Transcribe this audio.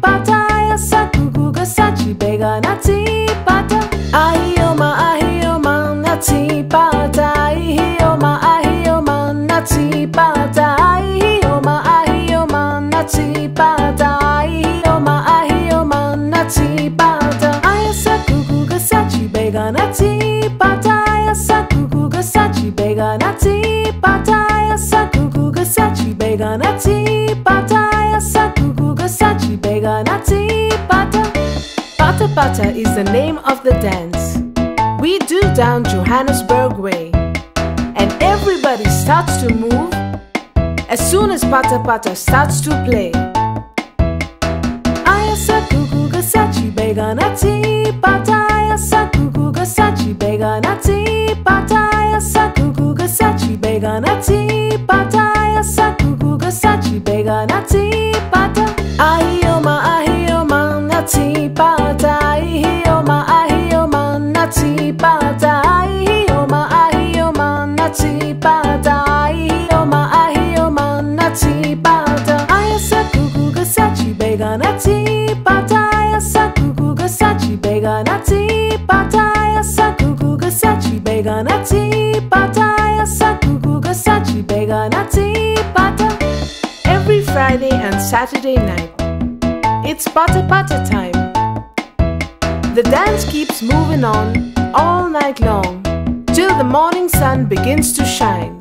pata Essa kukuga sachi bega nati pata Ahioma ahioma nati pata Ahioma ahioma nati pata Ahioma ahioma nati pata Ahioma ahioma nati pata Essa kukuga sachi bega nati pata Essa kukuga sachi bega nati pata Essa kukuga sachi bega nati pata Essa kukuga sachi bega nati pata Pata Pata is the name of the dance. We do down Johannesburg way. And everybody starts to move as soon as Pata Pata starts to play. Ayasa kukuga sachi bega nati pata Ayasa sachi bega nati pata Ayasa kukuga sachi bega kukuga sachi bega nati pata Ayasa kukuga sachi bega nati pata Ayasa kukuga sachi bega nati pata Every Friday and Saturday night it's Pata Pata time. The dance keeps moving on all night long till the morning sun begins to shine.